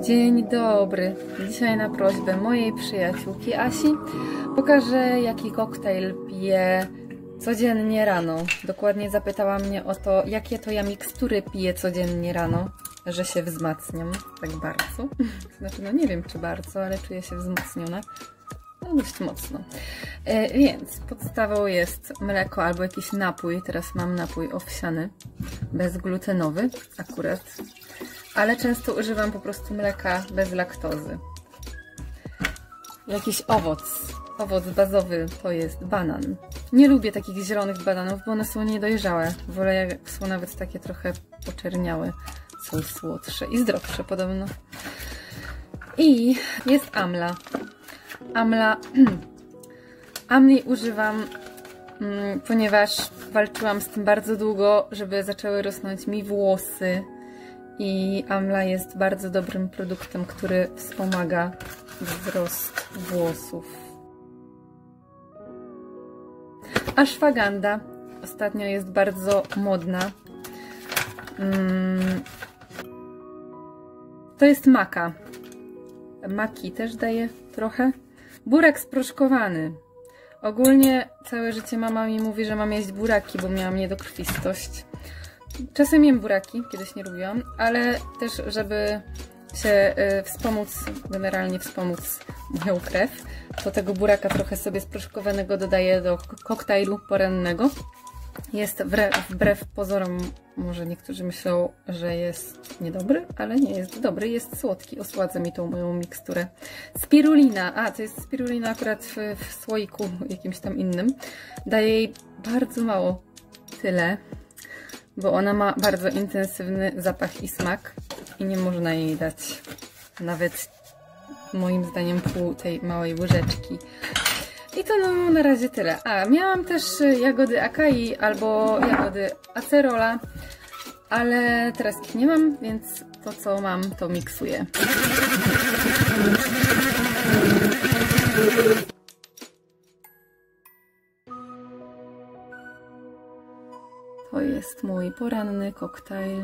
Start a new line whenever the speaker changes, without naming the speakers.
Dzień dobry. Dzisiaj na prośbę mojej przyjaciółki Asi pokażę, jaki koktajl piję codziennie rano. Dokładnie zapytała mnie o to, jakie to ja mikstury piję codziennie rano, że się wzmacniam tak bardzo. Znaczy, no nie wiem czy bardzo, ale czuję się wzmocniona. No dość mocno. E, więc podstawą jest mleko albo jakiś napój. Teraz mam napój owsiany, bezglutenowy akurat ale często używam po prostu mleka bez laktozy. Jakiś owoc. Owoc bazowy to jest banan. Nie lubię takich zielonych bananów, bo one są niedojrzałe. Wolę jak są nawet takie trochę poczerniałe. Są słodsze i zdrowsze podobno. I jest amla. Amla... Amli używam, mm, ponieważ walczyłam z tym bardzo długo, żeby zaczęły rosnąć mi włosy i Amla jest bardzo dobrym produktem, który wspomaga wzrost włosów. Ashwagandha ostatnio jest bardzo modna. Mm. To jest maka. Maki też daje trochę. Burek sproszkowany. Ogólnie całe życie mama mi mówi, że mam jeść buraki, bo miałam niedokrwistość. Czasem jem buraki, kiedyś nie lubiłam, ale też, żeby się y, wspomóc, generalnie wspomóc moją krew, to tego buraka trochę sobie sproszkowanego dodaję do koktajlu porannego. Jest wbrew, wbrew pozorom, może niektórzy myślą, że jest niedobry, ale nie jest dobry, jest słodki, osładza mi tą moją miksturę. Spirulina, a to jest spirulina akurat w, w słoiku jakimś tam innym. Daje jej bardzo mało, tyle, bo ona ma bardzo intensywny zapach i smak i nie można jej dać nawet moim zdaniem pół tej małej łyżeczki. I to no, na razie tyle. A, miałam też jagody akai albo jagody acerola, ale teraz ich nie mam, więc to co mam to miksuję. To jest mój poranny koktajl.